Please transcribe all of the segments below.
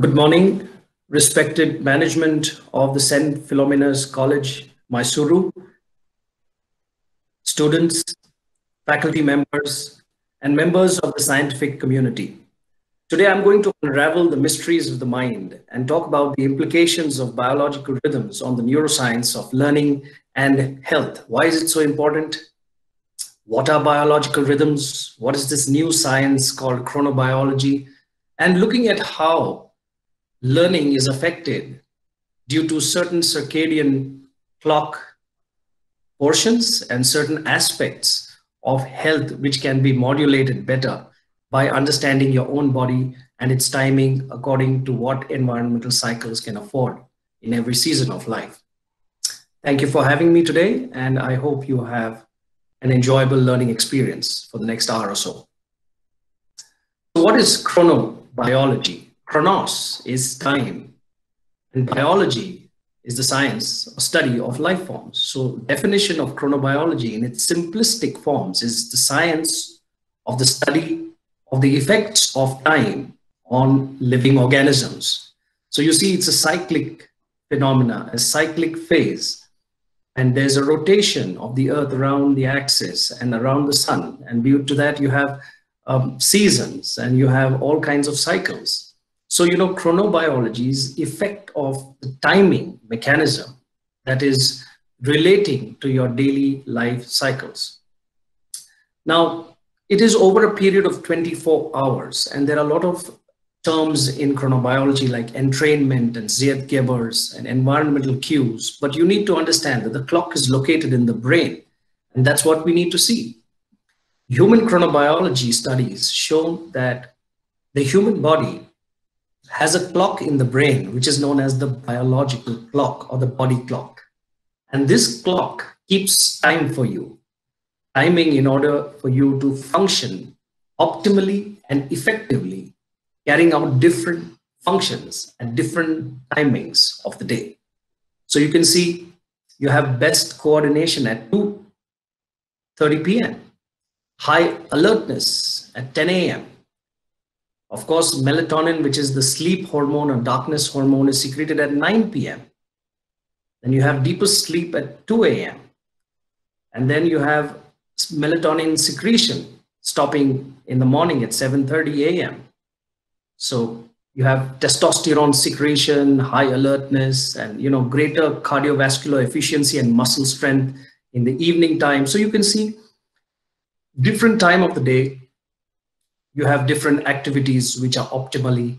Good morning, respected management of the St. Philomena's College, Mysuru, students, faculty members, and members of the scientific community. Today, I'm going to unravel the mysteries of the mind and talk about the implications of biological rhythms on the neuroscience of learning and health. Why is it so important? What are biological rhythms? What is this new science called chronobiology? And looking at how learning is affected due to certain circadian clock portions and certain aspects of health which can be modulated better by understanding your own body and its timing according to what environmental cycles can afford in every season of life. Thank you for having me today, and I hope you have an enjoyable learning experience for the next hour or so. So what is chronobiology? Chronos is time, and biology is the science or study of life forms. So definition of chronobiology in its simplistic forms is the science of the study of the effects of time on living organisms. So you see it's a cyclic phenomena, a cyclic phase. And there's a rotation of the earth around the axis and around the sun. And due to that, you have um, seasons and you have all kinds of cycles. So, you know, chronobiology is effect of the timing mechanism that is relating to your daily life cycles. Now, it is over a period of 24 hours, and there are a lot of terms in chronobiology like entrainment and Zeitgebers and environmental cues, but you need to understand that the clock is located in the brain, and that's what we need to see. Human chronobiology studies show that the human body has a clock in the brain, which is known as the biological clock or the body clock. And this clock keeps time for you, timing in order for you to function optimally and effectively, carrying out different functions at different timings of the day. So you can see you have best coordination at 2.30 p.m., high alertness at 10 a.m., of course, melatonin, which is the sleep hormone or darkness hormone, is secreted at 9 p.m. Then you have deepest sleep at 2 a.m. And then you have melatonin secretion stopping in the morning at 7.30 a.m. So you have testosterone secretion, high alertness, and you know greater cardiovascular efficiency and muscle strength in the evening time. So you can see different time of the day, you have different activities which are optimally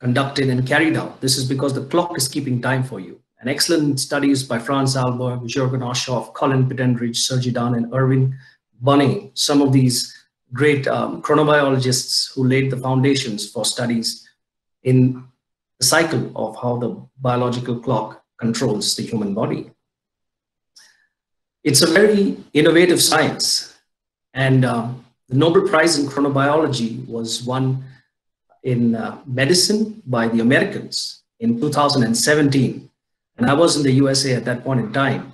conducted and carried out. This is because the clock is keeping time for you. And excellent studies by Franz Halberg, Jürgen Aschoff, Colin Pittendrigh, Sergey Daan, and Erving Bünning, some of these great um, chronobiologists who laid the foundations for studies in the cycle of how the biological clock controls the human body. It's a very innovative science. And um, the Nobel Prize in Chronobiology was won in uh, medicine by the Americans in 2017. And I was in the USA at that point in time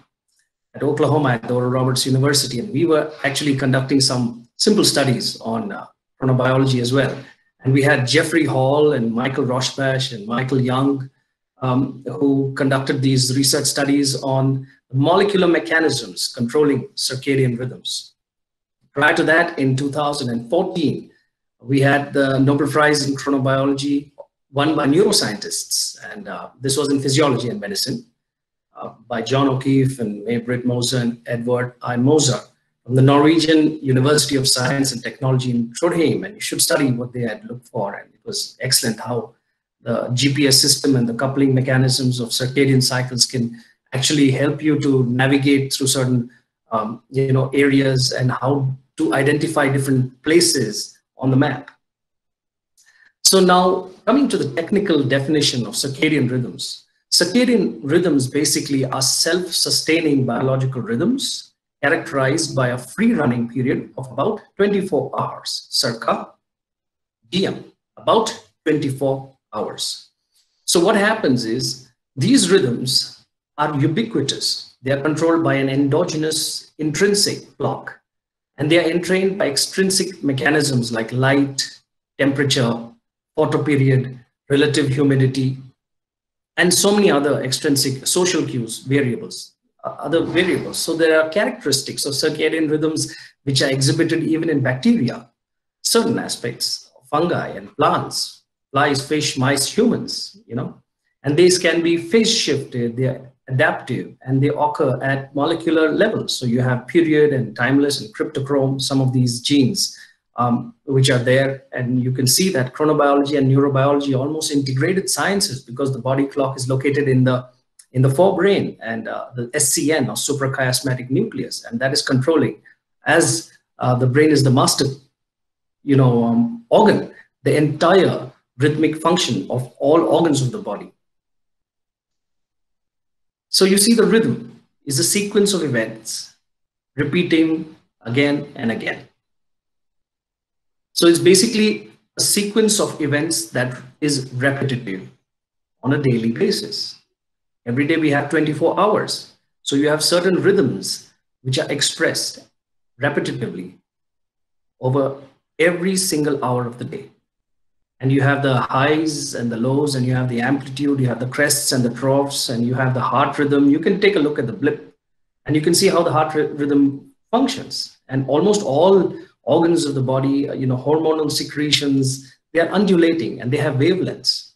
at Oklahoma at Oral Roberts University. And we were actually conducting some simple studies on uh, chronobiology as well. And we had Jeffrey Hall and Michael Rosbash and Michael Young um, who conducted these research studies on molecular mechanisms controlling circadian rhythms. Prior to that, in 2014, we had the Nobel Prize in Chronobiology won by neuroscientists, and uh, this was in physiology and medicine uh, by John O'Keefe and May-Britt Moser and Edward I. Moser from the Norwegian University of Science and Technology in Trondheim, and you should study what they had looked for, and it was excellent how the GPS system and the coupling mechanisms of circadian cycles can actually help you to navigate through certain um, you know areas and how to identify different places on the map. So now coming to the technical definition of circadian rhythms. Circadian rhythms basically are self-sustaining biological rhythms characterized by a free running period of about 24 hours, circa diem, about 24 hours. So what happens is these rhythms are ubiquitous. They are controlled by an endogenous intrinsic clock and they are entrained by extrinsic mechanisms like light, temperature, photoperiod, relative humidity, and so many other extrinsic social cues, variables, uh, other variables. So there are characteristics of circadian rhythms which are exhibited even in bacteria, certain aspects, of fungi and plants, flies, fish, mice, humans, you know, and these can be phase shifted, they're adaptive, and they occur at molecular levels. So you have period and timeless and cryptochrome, some of these genes um, which are there. And you can see that chronobiology and neurobiology almost integrated sciences because the body clock is located in the in the forebrain and uh, the SCN or suprachiasmatic nucleus, and that is controlling as uh, the brain is the master, you know, um, organ, the entire rhythmic function of all organs of the body. So you see the rhythm is a sequence of events repeating again and again. So it's basically a sequence of events that is repetitive on a daily basis. Every day we have 24 hours. So you have certain rhythms which are expressed repetitively over every single hour of the day. And you have the highs and the lows, and you have the amplitude, you have the crests and the troughs, and you have the heart rhythm. You can take a look at the blip and you can see how the heart rhythm functions. And almost all organs of the body, uh, you know, hormonal secretions, they are undulating and they have wavelengths.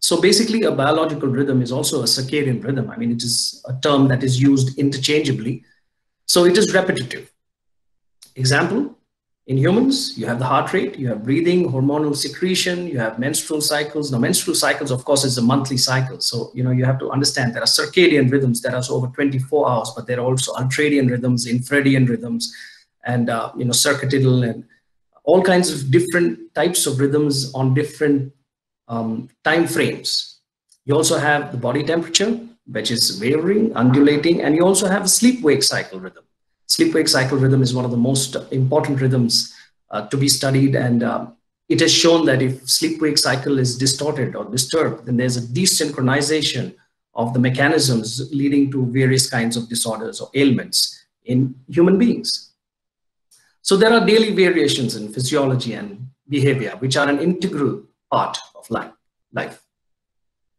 So basically a biological rhythm is also a circadian rhythm. I mean, it is a term that is used interchangeably. So it is repetitive. Example, in humans, you have the heart rate, you have breathing, hormonal secretion, you have menstrual cycles. Now, menstrual cycles, of course, is a monthly cycle. So, you know, you have to understand there are circadian rhythms that are over 24 hours, but there are also ultradian rhythms, infradian rhythms, and uh, you know circadian and all kinds of different types of rhythms on different um, time frames. You also have the body temperature, which is wavering, undulating, and you also have a sleep-wake cycle rhythm. Sleep-wake cycle rhythm is one of the most important rhythms uh, to be studied, and uh, it has shown that if sleep-wake cycle is distorted or disturbed, then there's a desynchronization of the mechanisms leading to various kinds of disorders or ailments in human beings. So there are daily variations in physiology and behavior, which are an integral part of life. life.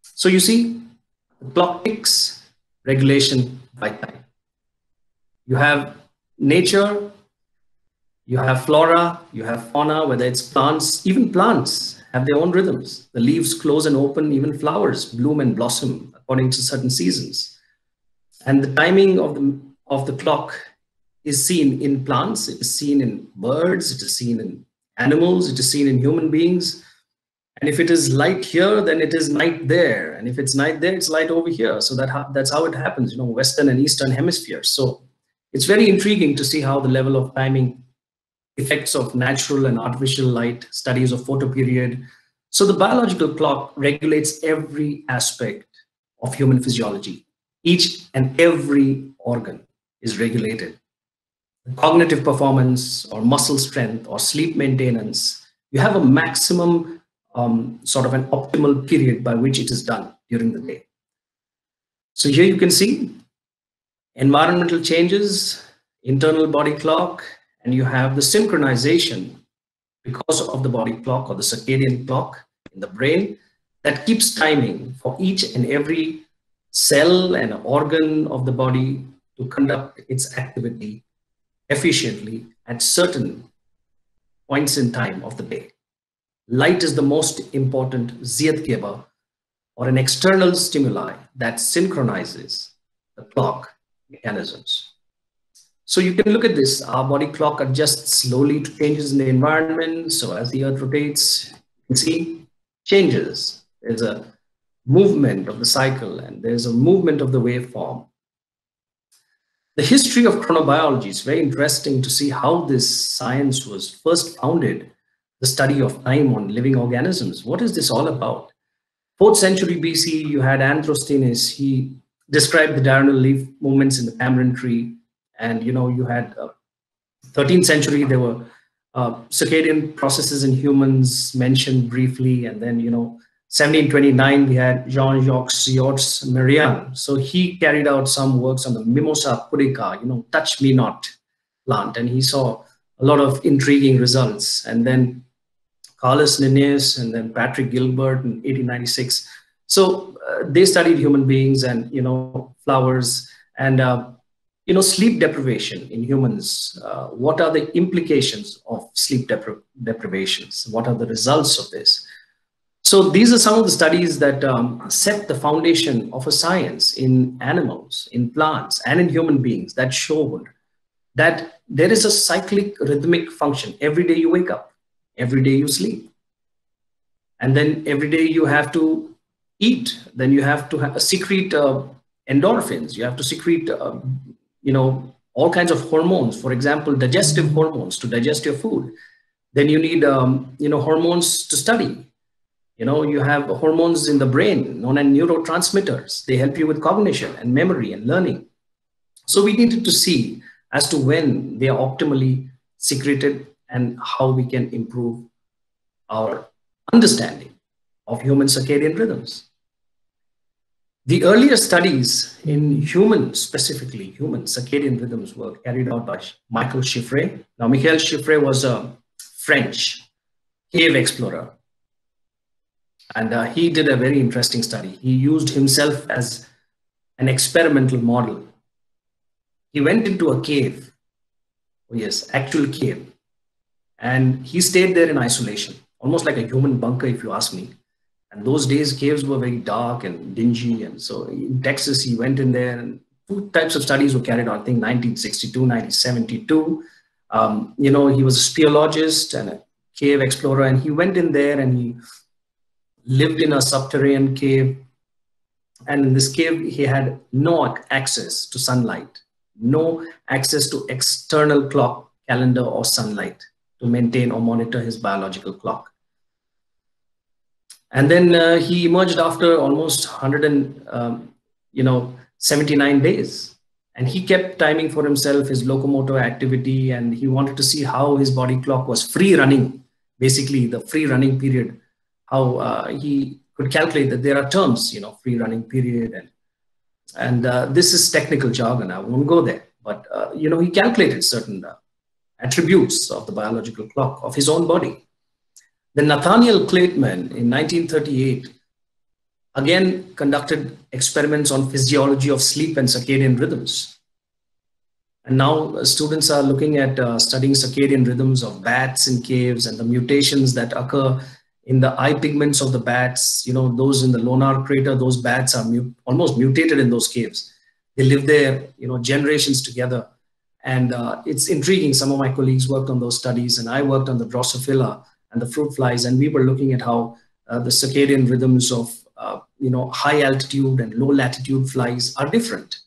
So you see, the clock ticks, regulation by time. You have nature, you have flora, you have fauna, whether it's plants, even plants have their own rhythms. The leaves close and open, even flowers bloom and blossom according to certain seasons. And the timing of the, of the clock is seen in plants, it is seen in birds, it is seen in animals, it is seen in human beings. And if it is light here, then it is night there. And if it's night there, it's light over here. So that that's how it happens, you know, Western and Eastern hemispheres. So it's very intriguing to see how the level of timing effects of natural and artificial light, studies of photoperiod. So the biological clock regulates every aspect of human physiology. Each and every organ is regulated cognitive performance or muscle strength or sleep maintenance, you have a maximum um, sort of an optimal period by which it is done during the day. So here you can see environmental changes, internal body clock, and you have the synchronization because of the body clock or the circadian clock in the brain that keeps timing for each and every cell and organ of the body to conduct its activity efficiently at certain points in time of the day. Light is the most important Zeitgeber or an external stimuli that synchronizes the clock mechanisms. So you can look at this, our body clock adjusts slowly to changes in the environment. So as the earth rotates, you can see changes. There's a movement of the cycle and there's a movement of the waveform. The history of chronobiology is very interesting to see how this science was first founded, the study of time on living organisms. What is this all about? Fourth century BC, you had Androsthenes. He described the diurnal leaf movements in the tamarind tree. And, you know, you had uh, 13th century, there were uh, circadian processes in humans mentioned briefly. And then, you know, 1729, we had Jean-Jacques d'Ortous de Mairan. So he carried out some works on the Mimosa pudica, you know, touch me not plant. And he saw a lot of intriguing results. And then Carlos Linnaeus and then Patrick Gilbert in 1896. So uh, they studied human beings and you know flowers and uh, you know sleep deprivation in humans. Uh, what are the implications of sleep depri deprivations? What are the results of this? So these are some of the studies that um, set the foundation of a science in animals, in plants, and in human beings that showed that there is a cyclic rhythmic function. Every day you wake up, every day you sleep. And then every day you have to eat, then you have to have, secrete uh, endorphins, you have to secrete, uh, you know, all kinds of hormones, for example, digestive hormones to digest your food. Then you need, um, you know, hormones to study. You know, you have hormones in the brain known as neurotransmitters. They help you with cognition and memory and learning. So we needed to see as to when they are optimally secreted and how we can improve our understanding of human circadian rhythms. The earlier studies in human, specifically human circadian rhythms were carried out by Michael Siffre. Now, Michael Siffre was a French cave explorer. And uh, he did a very interesting study. He used himself as an experimental model he went into a cave. Oh, yes, actual cave. And he stayed there in isolation, almost like a human bunker, if you ask me. And those days, caves were very dark and dingy. And so in Texas, he went in there and two types of studies were carried on, I think 1962, 1972. Um, you know, he was a speleologist and a cave explorer, and he went in there and he lived in a subterranean cave. And in this cave, he had no access to sunlight no access to external clock, calendar, or sunlight to maintain or monitor his biological clock. And then uh, he emerged after almost 100 and, um, you know, 79 days. And he kept timing for himself his locomotor activity and he wanted to see how his body clock was free running, basically the free running period, how uh, he could calculate that there are terms, you know, free running period and and uh, this is technical jargon. I won't go there. But, uh, you know, he calculated certain uh, attributes of the biological clock of his own body. Then Nathaniel Kleitman in 1938 again conducted experiments on physiology of sleep and circadian rhythms. And now uh, students are looking at uh, studying circadian rhythms of bats in caves and the mutations that occur in the eye pigments of the bats, you know, those in the Lonar crater, those bats are mu almost mutated in those caves. They live there, you know, generations together. And uh, it's intriguing. Some of my colleagues worked on those studies and I worked on the Drosophila and the fruit flies. And we were looking at how uh, the circadian rhythms of, uh, you know, high altitude and low latitude flies are different.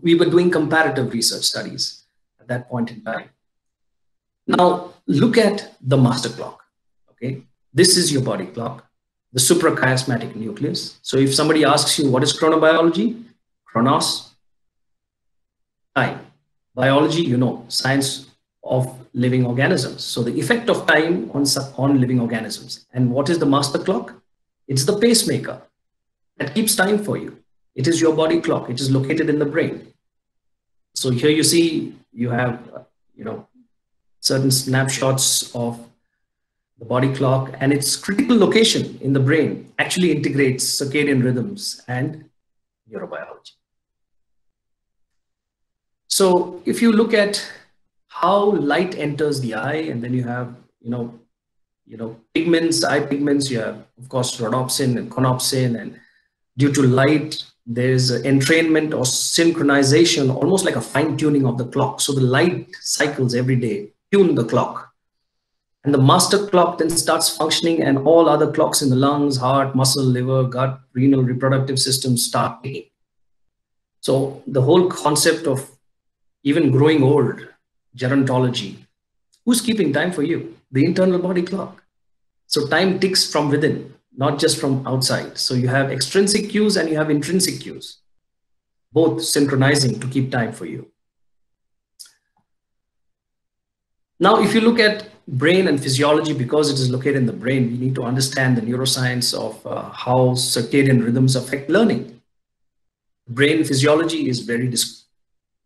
We were doing comparative research studies at that point in time. Now, look at the master clock, okay? This is your body clock, the suprachiasmatic nucleus. So if somebody asks you what is chronobiology, chronos, time. Biology, you know, science of living organisms. So the effect of time on, on living organisms. And what is the master clock? It's the pacemaker that keeps time for you. It is your body clock. It is located in the brain. So here you see you have, you know, certain snapshots of the body clock and its critical location in the brain actually integrates circadian rhythms and neurobiology. So if you look at how light enters the eye and then you have, you know, you know, pigments, eye pigments, you have, of course, rhodopsin and conopsin and due to light, there's entrainment or synchronization, almost like a fine tuning of the clock. So the light cycles every day, tune the clock and the master clock then starts functioning and all other clocks in the lungs, heart, muscle, liver, gut, renal, reproductive system start ticking. So the whole concept of even growing old, gerontology, who's keeping time for you? The internal body clock. So time ticks from within, not just from outside. So you have extrinsic cues and you have intrinsic cues, both synchronizing to keep time for you. Now, if you look at brain and physiology, because it is located in the brain, we need to understand the neuroscience of uh, how circadian rhythms affect learning. Brain physiology is very,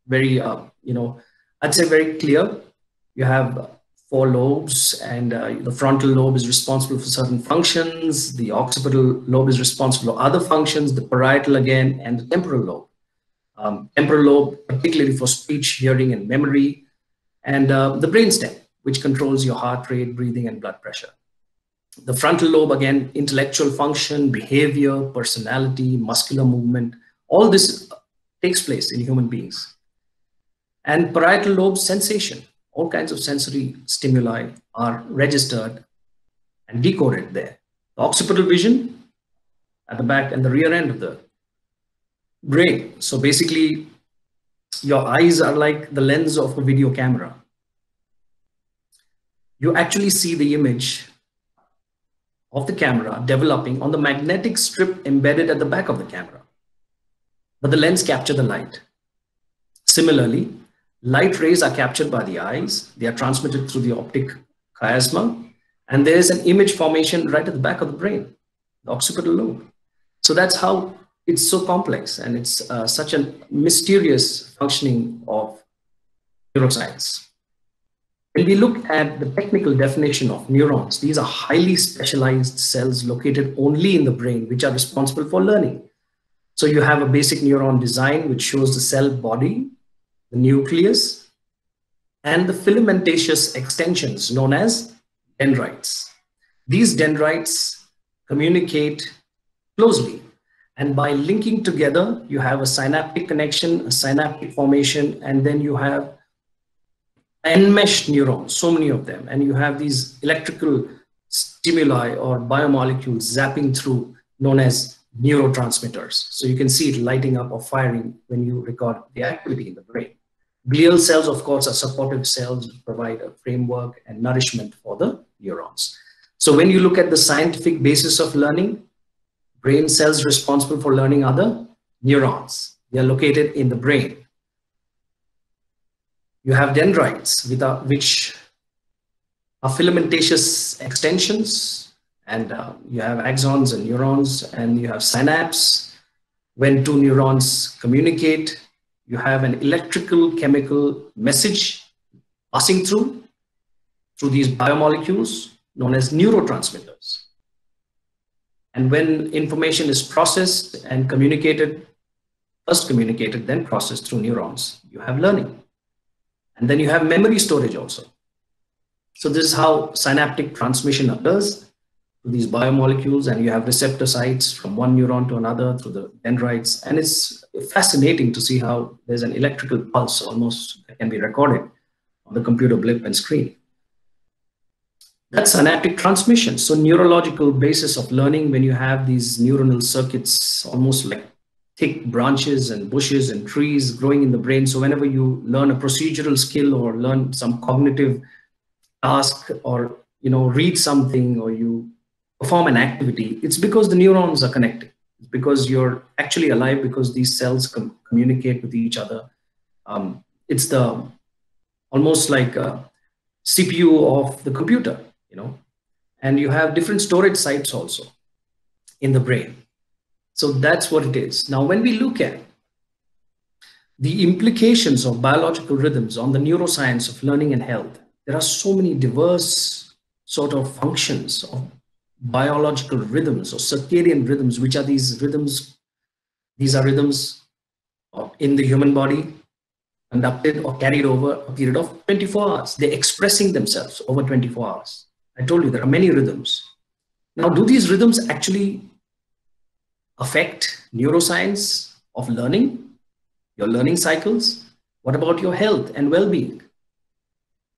very, uh, you know, I'd say very clear. You have four lobes, and uh, the frontal lobe is responsible for certain functions. The occipital lobe is responsible for other functions, the parietal again, and the temporal lobe. Um, temporal lobe, particularly for speech, hearing, and memory, and uh, the brainstem, which controls your heart rate, breathing, and blood pressure. The frontal lobe, again, intellectual function, behavior, personality, muscular movement, all this takes place in human beings. And parietal lobe sensation, all kinds of sensory stimuli are registered and decoded there. The occipital vision at the back and the rear end of the brain. So basically, your eyes are like the lens of a video camera. You actually see the image of the camera developing on the magnetic strip embedded at the back of the camera. But the lens capture the light. Similarly, Light rays are captured by the eyes. They are transmitted through the optic chiasma. And there is an image formation right at the back of the brain, the occipital lobe. So that's how it's so complex and it's uh, such a mysterious functioning of neuroscience. When we look at the technical definition of neurons, these are highly specialized cells located only in the brain, which are responsible for learning. So you have a basic neuron design, which shows the cell body, the nucleus, and the filamentaceous extensions known as dendrites. These dendrites communicate closely and by linking together, you have a synaptic connection, a synaptic formation, and then you have enmeshed neurons, so many of them, and you have these electrical stimuli or biomolecules zapping through known as neurotransmitters. So you can see it lighting up or firing when you record the activity in the brain. Glial cells, of course, are supportive cells provide a framework and nourishment for the neurons. So when you look at the scientific basis of learning, brain cells responsible for learning are the neurons. They are located in the brain. You have dendrites, which are filamentaceous extensions, and uh, you have axons and neurons, and you have synapse. When two neurons communicate, you have an electrical chemical message passing through through these biomolecules known as neurotransmitters. And when information is processed and communicated, first communicated, then processed through neurons, you have learning. And then you have memory storage also. So this is how synaptic transmission occurs to these biomolecules and you have receptor sites from one neuron to another through the dendrites. And it's fascinating to see how there's an electrical pulse almost that can be recorded on the computer blip and screen. That's synaptic transmission. So neurological basis of learning when you have these neuronal circuits almost like thick branches and bushes and trees growing in the brain. So whenever you learn a procedural skill or learn some cognitive task or you know read something or you perform an activity, it's because the neurons are connected. It's because you're actually alive because these cells com communicate with each other. Um, it's the almost like a CPU of the computer, you know, and you have different storage sites also in the brain. So that's what it is. Now, when we look at the implications of biological rhythms on the neuroscience of learning and health, there are so many diverse sort of functions of biological rhythms or circadian rhythms, which are these rhythms. These are rhythms in the human body conducted or carried over a period of 24 hours. They're expressing themselves over 24 hours. I told you there are many rhythms. Now, do these rhythms actually affect neuroscience of learning, your learning cycles? What about your health and well-being?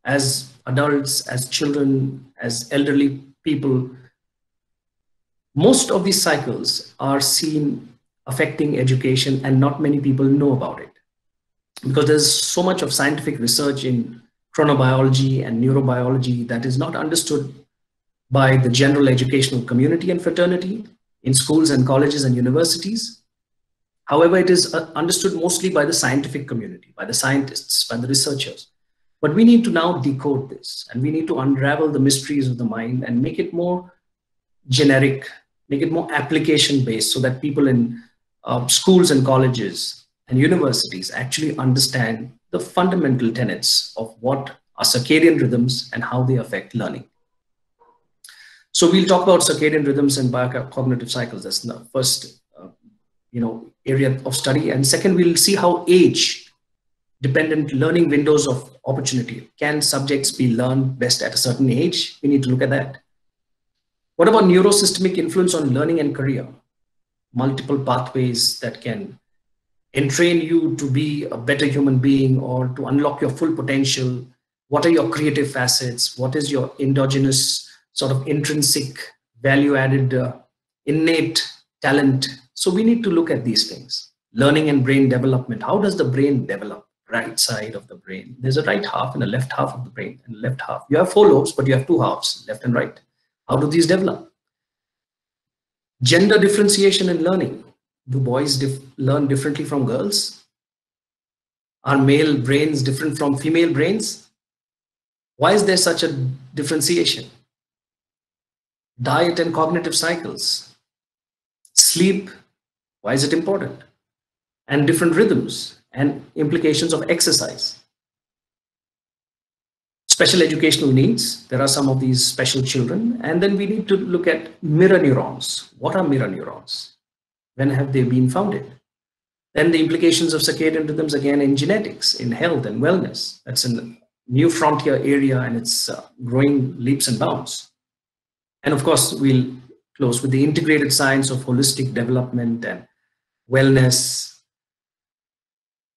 As adults, as children, as elderly people, most of these cycles are seen affecting education and not many people know about it because there's so much of scientific research in chronobiology and neurobiology that is not understood by the general educational community and fraternity in schools and colleges and universities. However, it is uh, understood mostly by the scientific community, by the scientists, by the researchers. But we need to now decode this and we need to unravel the mysteries of the mind and make it more generic make it more application based so that people in uh, schools and colleges and universities actually understand the fundamental tenets of what are circadian rhythms and how they affect learning. So we'll talk about circadian rhythms and biocognitive cycles. That's the first, uh, you know, area of study. And second, we'll see how age dependent learning windows of opportunity. Can subjects be learned best at a certain age? We need to look at that. What about neurosystemic influence on learning and career? Multiple pathways that can entrain you to be a better human being or to unlock your full potential. What are your creative facets? What is your endogenous sort of intrinsic value added uh, innate talent? So we need to look at these things. Learning and brain development. How does the brain develop? Right side of the brain. There's a right half and a left half of the brain and left half. You have four lobes, but you have two halves, left and right. How do these develop? Gender differentiation in learning do boys dif learn differently from girls? Are male brains different from female brains? Why is there such a differentiation? Diet and cognitive cycles. Sleep, why is it important? And different rhythms and implications of exercise. Special educational needs, there are some of these special children. And then we need to look at mirror neurons. What are mirror neurons? When have they been founded? Then the implications of circadian rhythms again in genetics, in health and wellness. That's a new frontier area and it's uh, growing leaps and bounds. And of course, we'll close with the integrated science of holistic development and wellness.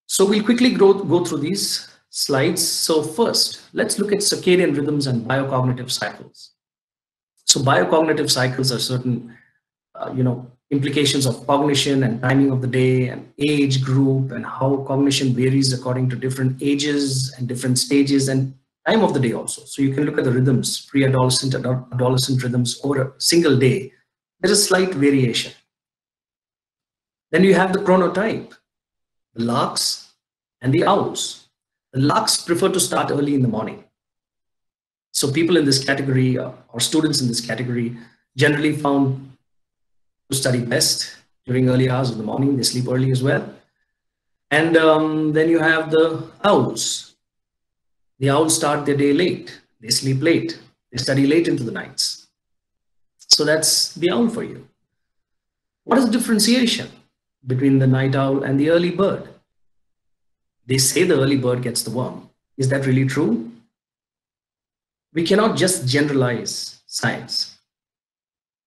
So we'll quickly go, go through these slides. So first, let's look at circadian rhythms and biocognitive cycles. So biocognitive cycles are certain, uh, you know, implications of cognition and timing of the day and age group and how cognition varies according to different ages and different stages and time of the day also. So you can look at the rhythms, pre-adolescent, adolescent rhythms over a single day. There's a slight variation. Then you have the chronotype, the larks and the owls. Larks prefer to start early in the morning. So people in this category uh, or students in this category generally found to study best during early hours of the morning. They sleep early as well. And um, then you have the owls. The owls start their day late. They sleep late. They study late into the nights. So that's the owl for you. What is the differentiation between the night owl and the early bird? They say the early bird gets the worm. Is that really true? We cannot just generalize science.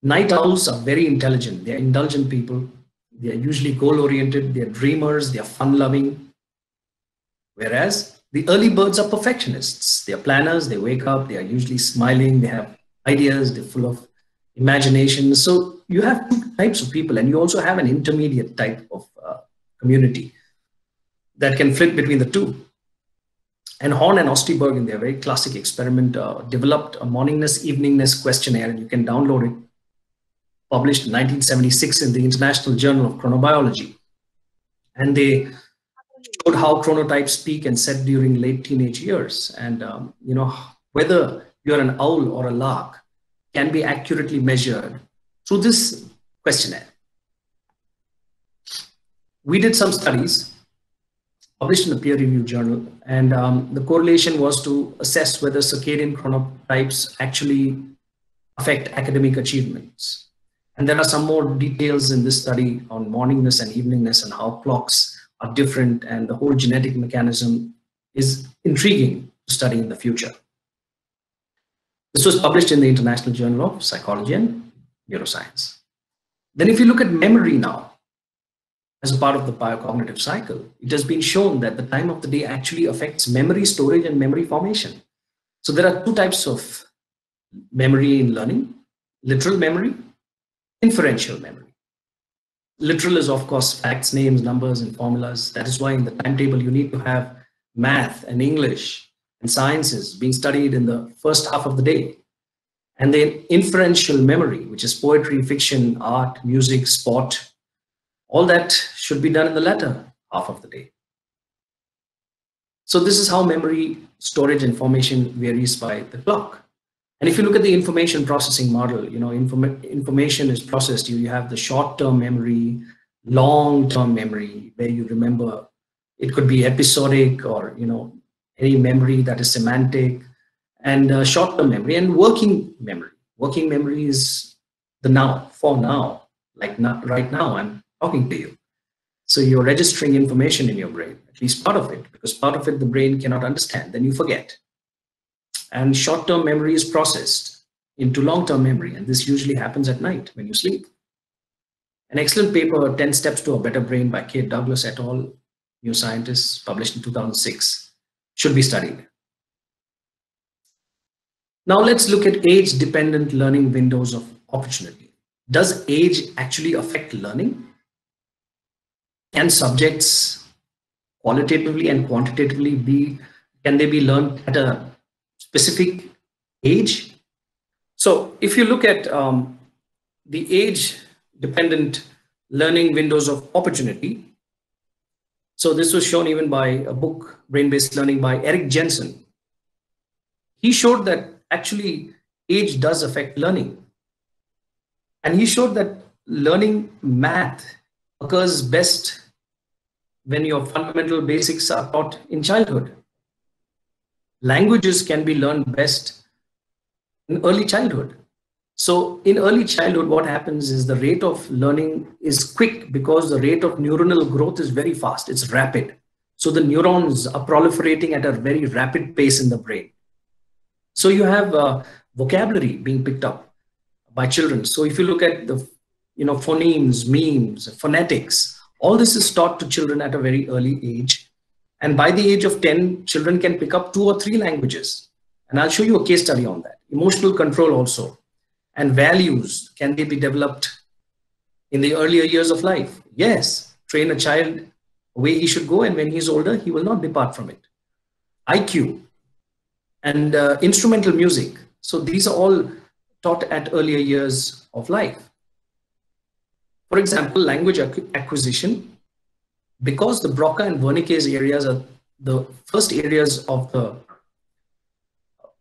Night owls are very intelligent. They're indulgent people. They're usually goal-oriented. They're dreamers. They're fun-loving. Whereas the early birds are perfectionists. They're planners. They wake up. They are usually smiling. They have ideas. They're full of imagination. So you have two types of people, and you also have an intermediate type of uh, community that can flip between the two. And Horne and Osterberg, in their very classic experiment, uh, developed a morningness, eveningness questionnaire, and you can download it published in 1976 in the International Journal of Chronobiology. And they showed how chronotypes peak and set during late teenage years. And, um, you know, whether you're an owl or a lark can be accurately measured through this questionnaire. We did some studies published in a peer-reviewed journal, and um, the correlation was to assess whether circadian chronotypes actually affect academic achievements. And there are some more details in this study on morningness and eveningness and how clocks are different and the whole genetic mechanism is intriguing to study in the future. This was published in the International Journal of Psychology and Neuroscience. Then if you look at memory now, as a part of the biocognitive cycle, it has been shown that the time of the day actually affects memory storage and memory formation. So there are two types of memory in learning, literal memory inferential memory. Literal is, of course, facts, names, numbers, and formulas. That is why in the timetable you need to have math and English and sciences being studied in the first half of the day. And then inferential memory, which is poetry, fiction, art, music, sport, all that should be done in the latter half of the day. So this is how memory storage information varies by the clock. And if you look at the information processing model, you know, inform information is processed. You, you have the short-term memory, long-term memory, where you remember it could be episodic or, you know, any memory that is semantic, and uh, short-term memory and working memory. Working memory is the now, for now, like not, right now, I'm talking to you. So you're registering information in your brain, at least part of it, because part of it the brain cannot understand, then you forget. And short-term memory is processed into long-term memory, and this usually happens at night when you sleep. An excellent paper, 10 Steps to a Better Brain by Kate Douglas et al., New Scientists, published in 2006, should be studied. Now let's look at age-dependent learning windows of opportunity. Does age actually affect learning? Can subjects qualitatively and quantitatively be, can they be learned at a specific age? So if you look at um, the age-dependent learning windows of opportunity, so this was shown even by a book, Brain-Based Learning by eric Jensen. He showed that actually age does affect learning. And he showed that learning math occurs best when your fundamental basics are taught in childhood. Languages can be learned best in early childhood. So in early childhood, what happens is the rate of learning is quick because the rate of neuronal growth is very fast. It's rapid. So the neurons are proliferating at a very rapid pace in the brain. So you have uh, vocabulary being picked up by children. So if you look at the, you know, phonemes, memes, phonetics, all this is taught to children at a very early age. And by the age of 10, children can pick up two or three languages. And I'll show you a case study on that. Emotional control also. And values, can they be developed in the earlier years of life? Yes. Train a child way he should go and when he's older, he will not depart from it. IQ, and uh, instrumental music. So these are all taught at earlier years of life. For example, language acquisition, because the Broca and Wernicke's areas are the first areas of the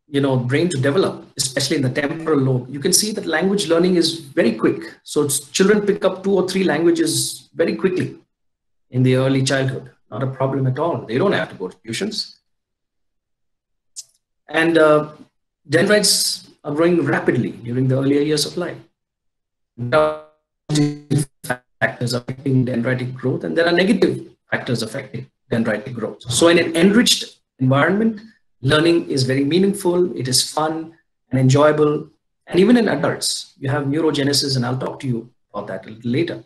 you know brain to develop, especially in the temporal lobe, you can see that language learning is very quick. So children pick up two or three languages very quickly in the early childhood. Not a problem at all. They don't have to go to tuitions. And uh, dendrites are growing rapidly during the earlier years of life. Factors affecting dendritic growth, and there are negative factors affecting dendritic growth. So in an enriched environment, learning is very meaningful, it is fun and enjoyable. And even in adults, you have neurogenesis, and I'll talk to you about that a little later.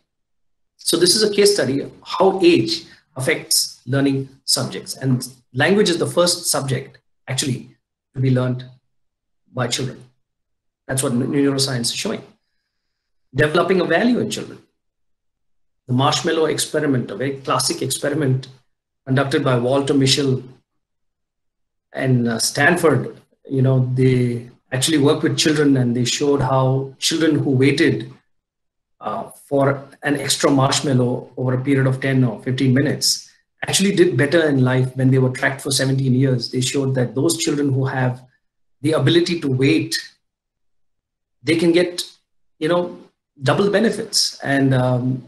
So this is a case study of how age affects learning subjects. And language is the first subject, actually, to be learned by children. That's what neuroscience is showing. Developing a value in children. The marshmallow experiment, a very classic experiment conducted by Walter Mischel and uh, Stanford, you know, they actually worked with children and they showed how children who waited uh, for an extra marshmallow over a period of 10 or 15 minutes actually did better in life when they were tracked for 17 years. They showed that those children who have the ability to wait, they can get, you know, double benefits. And um,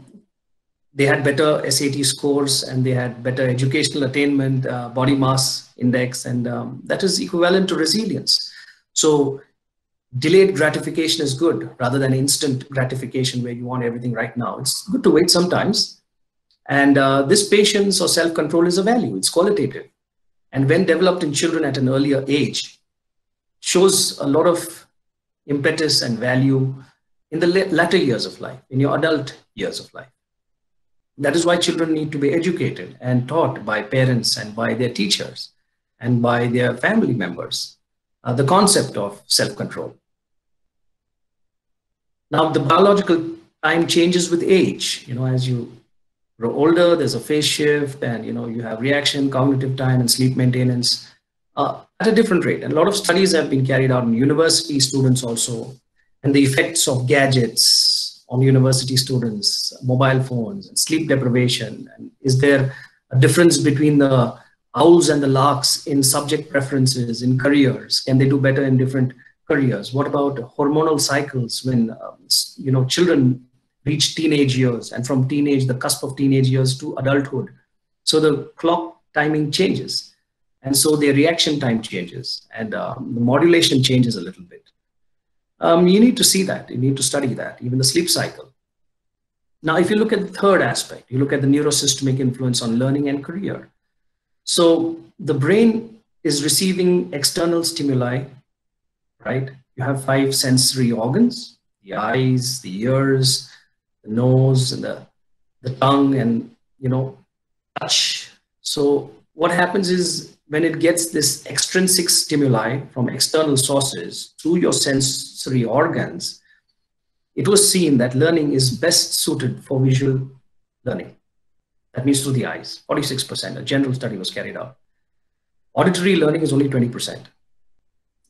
they had better SAT scores and they had better educational attainment, uh, body mass index, and um, that is equivalent to resilience. So delayed gratification is good rather than instant gratification where you want everything right now. It's good to wait sometimes and uh, this patience or self-control is a value, it's qualitative. And when developed in children at an earlier age, shows a lot of impetus and value in the latter years of life, in your adult years of life. That is why children need to be educated and taught by parents and by their teachers and by their family members uh, the concept of self-control. Now, the biological time changes with age. You know, as you grow older, there's a phase shift, and you know you have reaction, cognitive time, and sleep maintenance uh, at a different rate. And a lot of studies have been carried out in university students also, and the effects of gadgets on university students, mobile phones, and sleep deprivation. And is there a difference between the owls and the larks in subject preferences, in careers? Can they do better in different careers? What about hormonal cycles when um, you know children reach teenage years and from teenage, the cusp of teenage years to adulthood. So the clock timing changes. And so their reaction time changes and um, the modulation changes a little bit. Um, you need to see that. You need to study that, even the sleep cycle. Now, if you look at the third aspect, you look at the neurosystemic influence on learning and career. So the brain is receiving external stimuli, right? You have five sensory organs, the eyes, the ears, the nose, and the, the tongue, and, you know, touch. So what happens is when it gets this extrinsic stimuli from external sources through your sensory organs, it was seen that learning is best suited for visual learning. That means through the eyes, 46%. A general study was carried out. Auditory learning is only 20%.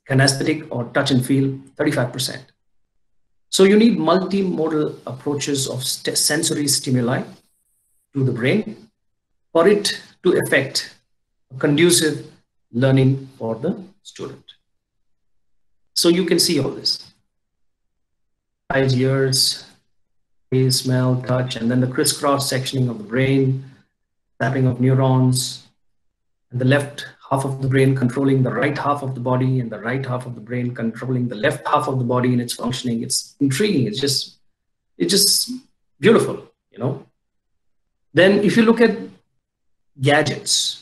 Kinesthetic or touch and feel, 35%. So you need multimodal approaches of st sensory stimuli to the brain for it to affect conducive learning for the student. So you can see all this. Eyes, ears, taste, smell, touch, and then the crisscross sectioning of the brain, tapping of neurons, and the left half of the brain controlling the right half of the body and the right half of the brain controlling the left half of the body in its functioning. It's intriguing. It's just, it's just beautiful, you know. Then if you look at gadgets,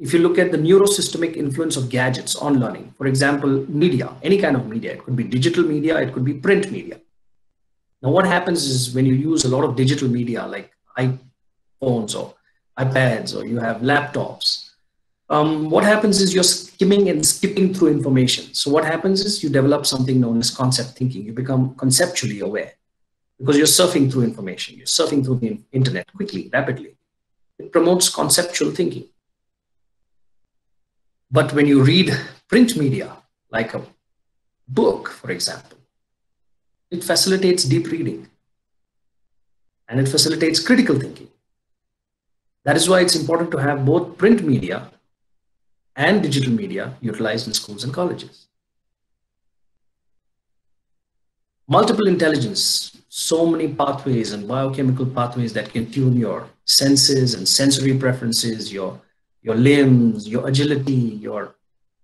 if you look at the neurosystemic influence of gadgets on learning, for example, media, any kind of media, it could be digital media, it could be print media. Now, what happens is when you use a lot of digital media like iPhones or iPads or you have laptops, um, what happens is you're skimming and skipping through information. So what happens is you develop something known as concept thinking. You become conceptually aware because you're surfing through information. You're surfing through the internet quickly, rapidly. It promotes conceptual thinking. But when you read print media, like a book, for example, it facilitates deep reading and it facilitates critical thinking. That is why it's important to have both print media and digital media utilized in schools and colleges. Multiple intelligence, so many pathways and biochemical pathways that can tune your senses and sensory preferences, your your limbs, your agility, your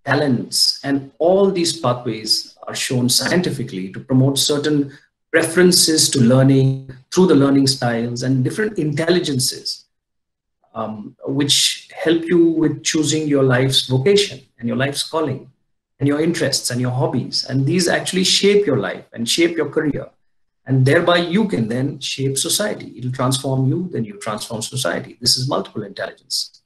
talents, and all these pathways are shown scientifically to promote certain preferences to learning through the learning styles and different intelligences, um, which help you with choosing your life's vocation and your life's calling and your interests and your hobbies. And these actually shape your life and shape your career. And thereby you can then shape society. It'll transform you, then you transform society. This is multiple intelligence.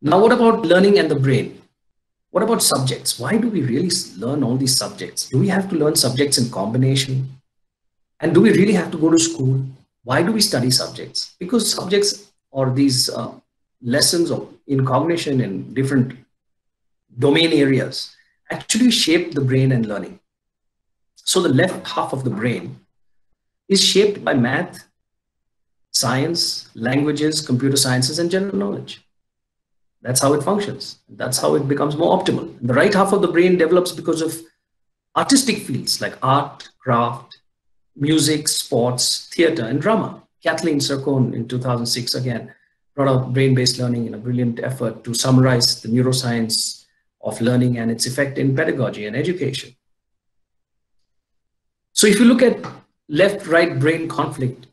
Now, what about learning and the brain? What about subjects? Why do we really learn all these subjects? Do we have to learn subjects in combination? And do we really have to go to school? Why do we study subjects? Because subjects or these uh, lessons of in cognition in different domain areas actually shape the brain and learning. So the left half of the brain is shaped by math, science, languages, computer sciences, and general knowledge. That's how it functions. That's how it becomes more optimal. The right half of the brain develops because of artistic fields like art, craft, music, sports, theater, and drama. Kathleen Cercone in 2006 again brought out brain-based learning in a brilliant effort to summarize the neuroscience of learning and its effect in pedagogy and education. So if you look at left-right brain conflict,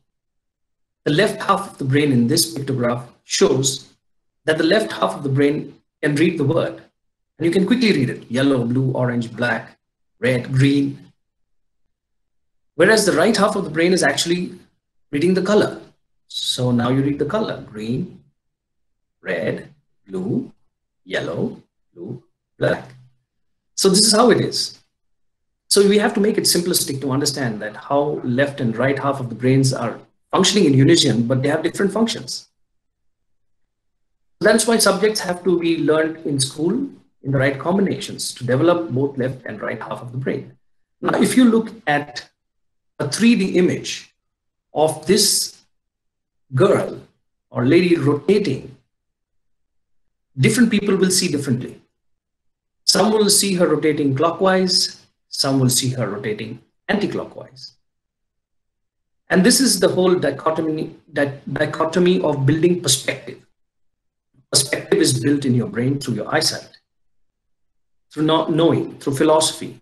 the left half of the brain in this pictograph shows that the left half of the brain can read the word. And you can quickly read it, yellow, blue, orange, black, red, green. Whereas the right half of the brain is actually reading the color. So now you read the color, green, red, blue, yellow, blue, black. So this is how it is. So we have to make it simplistic to understand that how left and right half of the brains are functioning in unison, but they have different functions. That's why subjects have to be learned in school in the right combinations to develop both left and right half of the brain. Now, if you look at a 3D image of this girl or lady rotating, different people will see differently. Some will see her rotating clockwise, some will see her rotating anti-clockwise. And this is the whole dichotomy, dichotomy of building perspective Perspective is built in your brain through your eyesight, through not knowing, through philosophy.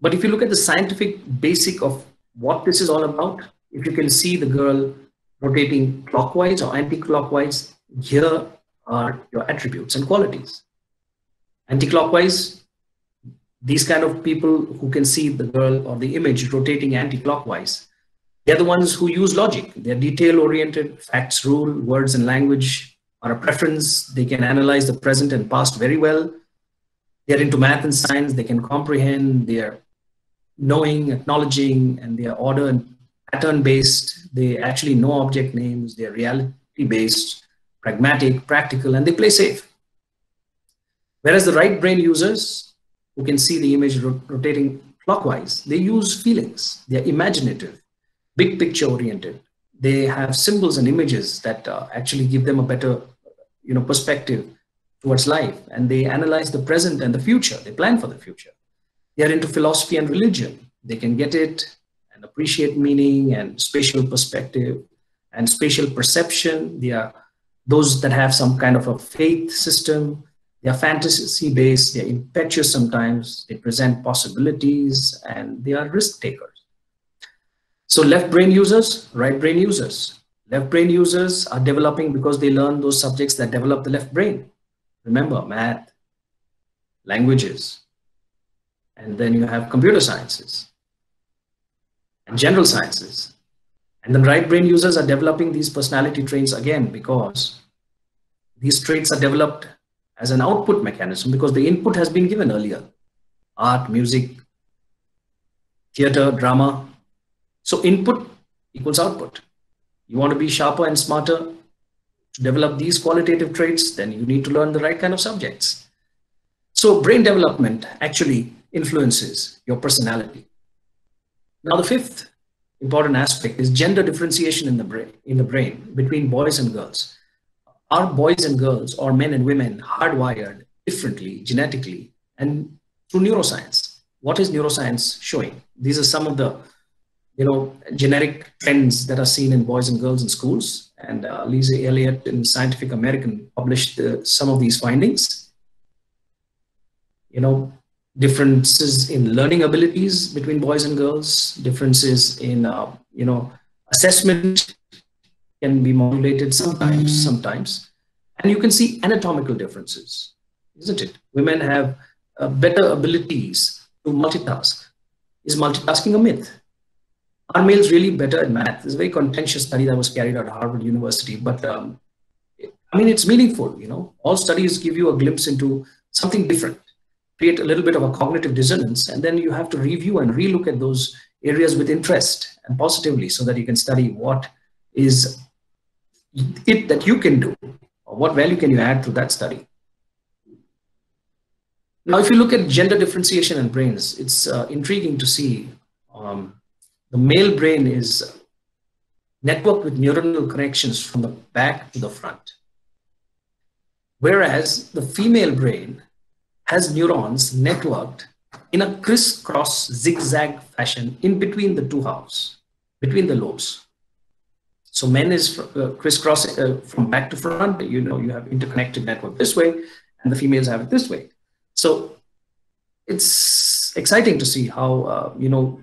But if you look at the scientific basic of what this is all about, if you can see the girl rotating clockwise or anti-clockwise, here are your attributes and qualities. Anti-clockwise, these kind of people who can see the girl or the image rotating anti-clockwise, they're the ones who use logic. They're detail-oriented, facts rule, words and language are a preference. They can analyze the present and past very well. They're into math and science. They can comprehend. They're knowing, acknowledging, and they're order and pattern based. They actually know object names. They're reality based, pragmatic, practical, and they play safe. Whereas the right brain users who can see the image rotating clockwise, they use feelings. They're imaginative, big picture oriented. They have symbols and images that uh, actually give them a better you know, perspective towards life. And they analyze the present and the future. They plan for the future. They are into philosophy and religion. They can get it and appreciate meaning and spatial perspective and spatial perception. They are those that have some kind of a faith system. They are fantasy based. They are impetuous sometimes. They present possibilities and they are risk takers. So left brain users, right brain users. Left brain users are developing because they learn those subjects that develop the left brain. Remember, math, languages, and then you have computer sciences and general sciences. And then right brain users are developing these personality traits again because these traits are developed as an output mechanism because the input has been given earlier. Art, music, theater, drama. So input equals output. You want to be sharper and smarter to develop these qualitative traits, then you need to learn the right kind of subjects. So brain development actually influences your personality. Now, the fifth important aspect is gender differentiation in the brain, in the brain between boys and girls. Are boys and girls or men and women hardwired differently genetically and through neuroscience? What is neuroscience showing? These are some of the you know, generic trends that are seen in boys and girls in schools. And uh, Lisa Eliot in Scientific American published uh, some of these findings. You know, differences in learning abilities between boys and girls, differences in, uh, you know, assessment can be modulated sometimes, mm. sometimes. And you can see anatomical differences, isn't it? Women have uh, better abilities to multitask. Is multitasking a myth? Are males really better at math? It's a very contentious study that was carried out at Harvard University, but um, I mean, it's meaningful, you know. All studies give you a glimpse into something different create a little bit of a cognitive dissonance, and then you have to review and relook at those areas with interest and positively so that you can study what is it that you can do, or what value can you add to that study. Now, if you look at gender differentiation in brains, it's uh, intriguing to see um, the male brain is networked with neuronal connections from the back to the front. Whereas the female brain has neurons networked in a crisscross zigzag fashion in between the two halves, between the lobes. So men is uh, crisscross uh, from back to front, you know, you have interconnected network this way and the females have it this way. So it's exciting to see how, uh, you know,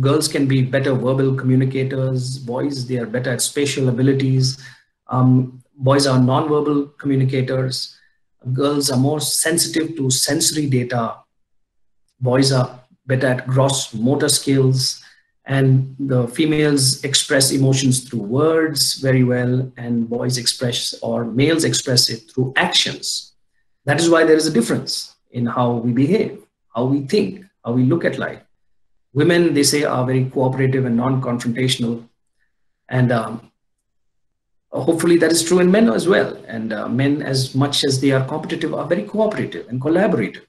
girls can be better verbal communicators, boys, they are better at spatial abilities. Um, boys are non-verbal communicators girls are more sensitive to sensory data. Boys are better at gross motor skills. And the females express emotions through words very well, and boys express or males express it through actions. That is why there is a difference in how we behave, how we think, how we look at life. Women, they say, are very cooperative and non confrontational. And um, hopefully that is true in men as well. And uh, men, as much as they are competitive, are very cooperative and collaborative.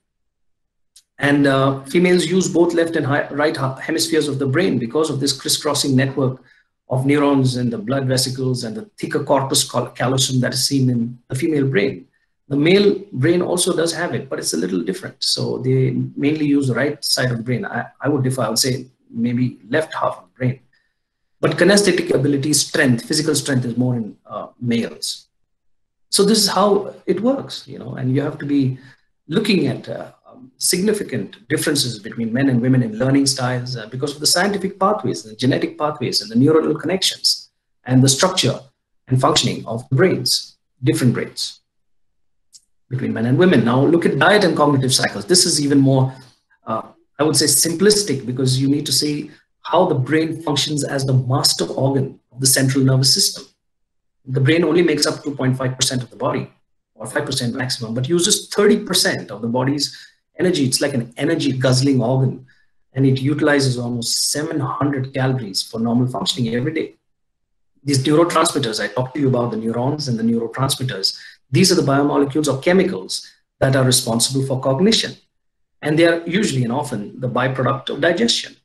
And uh, females use both left and right hemispheres of the brain because of this crisscrossing network of neurons and the blood vesicles and the thicker corpus callosum that is seen in the female brain. The male brain also does have it, but it's a little different. So they mainly use the right side of the brain. I, I would differ, I would say maybe left half of the brain. But kinesthetic ability, strength, physical strength is more in uh, males. So this is how it works, you know, and you have to be looking at uh, um, significant differences between men and women in learning styles uh, because of the scientific pathways, the genetic pathways, and the neuronal connections, and the structure and functioning of the brains, different brains between men and women. Now look at diet and cognitive cycles. This is even more, uh, I would say, simplistic because you need to see how the brain functions as the master organ of the central nervous system the brain only makes up 2.5% of the body or 5% maximum, but uses 30% of the body's energy. It's like an energy guzzling organ and it utilizes almost 700 calories for normal functioning every day. These neurotransmitters, I talked to you about the neurons and the neurotransmitters. These are the biomolecules or chemicals that are responsible for cognition. And they are usually and often the byproduct of digestion.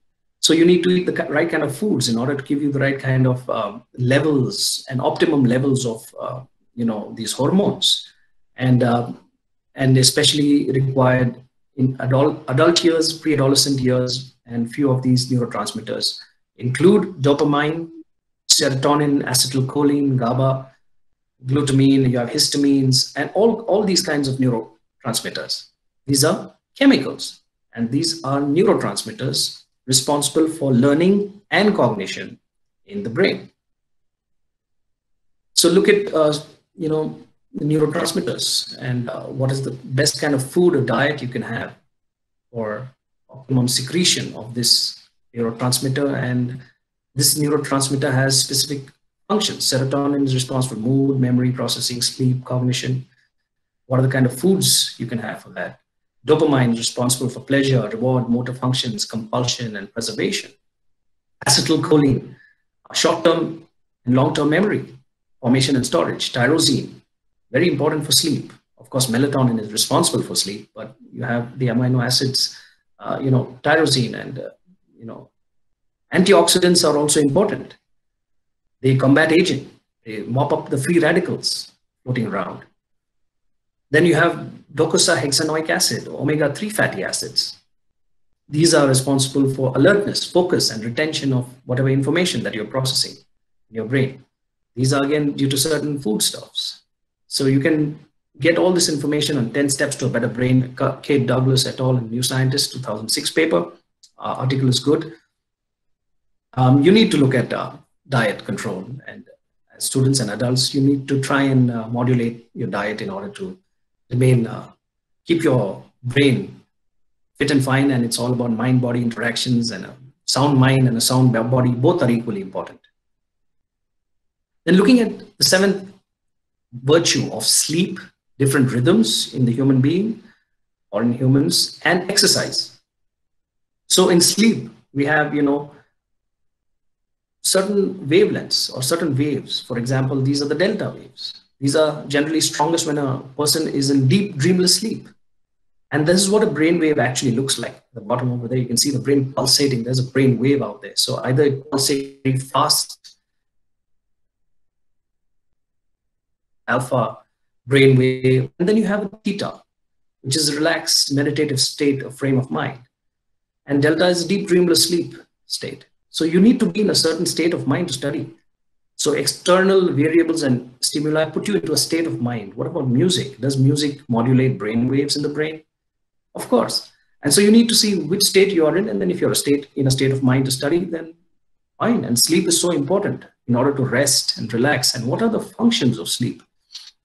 So you need to eat the right kind of foods in order to give you the right kind of um, levels and optimum levels of, uh, you know, these hormones. And, uh, and especially required in adult, adult years, pre-adolescent years, and few of these neurotransmitters include dopamine, serotonin, acetylcholine, GABA, glutamine, you have histamines, and all, all these kinds of neurotransmitters. These are chemicals, and these are neurotransmitters responsible for learning and cognition in the brain. So look at, uh, you know, the neurotransmitters and uh, what is the best kind of food or diet you can have for optimum secretion of this neurotransmitter. And this neurotransmitter has specific functions. Serotonin is responsible for mood, memory, processing, sleep, cognition. What are the kind of foods you can have for that? Dopamine is responsible for pleasure, reward, motor functions, compulsion, and preservation. Acetylcholine, short-term and long-term memory, formation and storage. Tyrosine, very important for sleep. Of course, melatonin is responsible for sleep, but you have the amino acids, uh, you know, tyrosine and, uh, you know, antioxidants are also important. They combat aging. They mop up the free radicals floating around. Then you have docosahexaenoic acid, omega-3 fatty acids. These are responsible for alertness, focus, and retention of whatever information that you're processing in your brain. These are again due to certain foodstuffs. So you can get all this information on 10 steps to a better brain. Kate Douglas et al. in New Scientist 2006 paper. Uh, article is good. Um, you need to look at uh, diet control and as students and adults, you need to try and uh, modulate your diet in order to remain, uh, keep your brain fit and fine. And it's all about mind body interactions and a sound mind and a sound body. Both are equally important. Then looking at the seventh virtue of sleep, different rhythms in the human being or in humans and exercise. So in sleep, we have, you know, certain wavelengths or certain waves. For example, these are the delta waves. These are generally strongest when a person is in deep dreamless sleep. And this is what a brain wave actually looks like. the bottom over there, you can see the brain pulsating. There's a brain wave out there. So either it pulsates fast, alpha brain wave, and then you have a theta, which is a relaxed meditative state of frame of mind. And delta is a deep dreamless sleep state. So you need to be in a certain state of mind to study. So external variables and stimuli put you into a state of mind. What about music? Does music modulate brain waves in the brain? Of course. And so you need to see which state you are in. And then if you're a state in a state of mind to study, then fine. And sleep is so important in order to rest and relax. And what are the functions of sleep?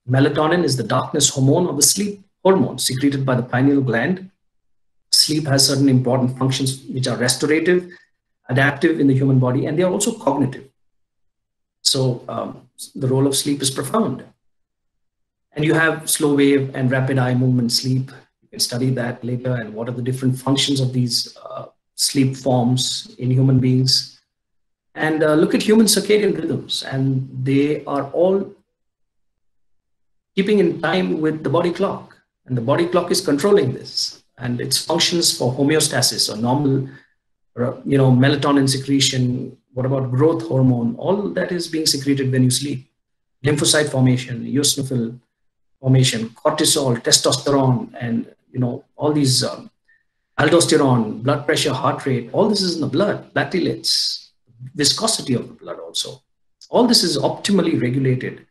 Melatonin is the darkness hormone or the sleep hormone secreted by the pineal gland. Sleep has certain important functions which are restorative, adaptive in the human body, and they are also cognitive. So um, the role of sleep is profound. And you have slow wave and rapid eye movement sleep. You can study that later and what are the different functions of these uh, sleep forms in human beings. And uh, look at human circadian rhythms, and they are all keeping in time with the body clock. And the body clock is controlling this. And its functions for homeostasis or normal, you know, melatonin secretion, what about growth hormone? All that is being secreted when you sleep. Lymphocyte formation, eosinophil formation, cortisol, testosterone, and you know all these um, aldosterone, blood pressure, heart rate. All this is in the blood. Platelets, viscosity of the blood also. All this is optimally regulated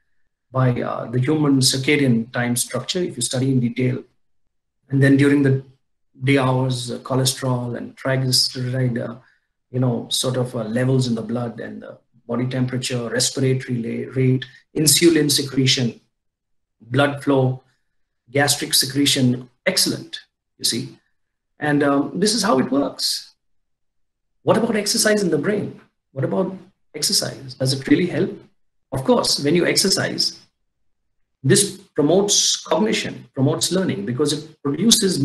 by uh, the human circadian time structure, if you study in detail. And then during the day hours, uh, cholesterol and triglyceride, uh, you know, sort of uh, levels in the blood and the body temperature, respiratory rate, insulin secretion, blood flow, gastric secretion, excellent, you see. And um, this is how it works. What about exercise in the brain? What about exercise? Does it really help? Of course, when you exercise, this promotes cognition, promotes learning because it produces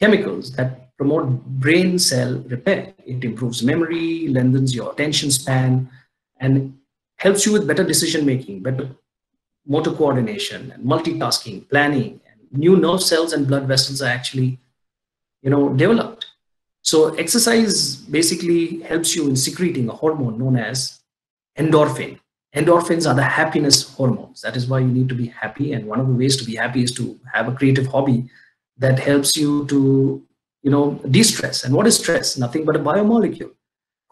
neurochemicals that promote brain cell repair. It improves memory, lengthens your attention span, and helps you with better decision making, better motor coordination, and multitasking, planning. New nerve cells and blood vessels are actually, you know, developed. So exercise basically helps you in secreting a hormone known as endorphin. Endorphins are the happiness hormones. That is why you need to be happy. And one of the ways to be happy is to have a creative hobby that helps you to, you know, de-stress. And what is stress? Nothing but a biomolecule,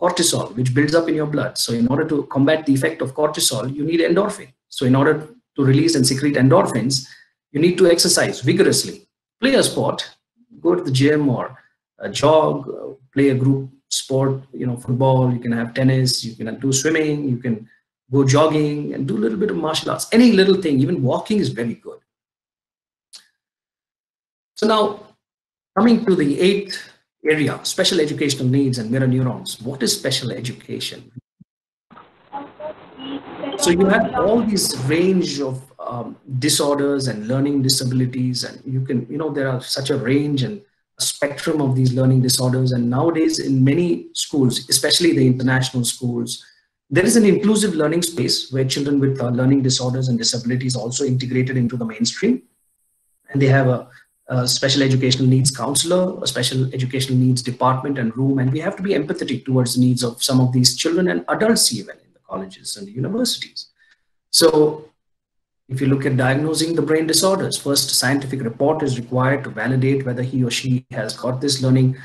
cortisol, which builds up in your blood. So in order to combat the effect of cortisol, you need endorphin. So in order to release and secrete endorphins, you need to exercise vigorously, play a sport, go to the gym or a jog, uh, play a group sport, you know, football, you can have tennis, you can do swimming, you can go jogging and do a little bit of martial arts. Any little thing, even walking is very good. So now, coming to the eighth area, special educational needs and mirror neurons. What is special education? So you have all these range of um, disorders and learning disabilities, and you can, you know, there are such a range and a spectrum of these learning disorders. And nowadays, in many schools, especially the international schools, there is an inclusive learning space where children with uh, learning disorders and disabilities also integrated into the mainstream. And they have a, a, special educational needs counselor, a special educational needs department and room. And we have to be empathetic towards the needs of some of these children and adults even in the colleges and the universities. So if you look at diagnosing the brain disorders, first scientific report is required to validate whether he or she has got this learning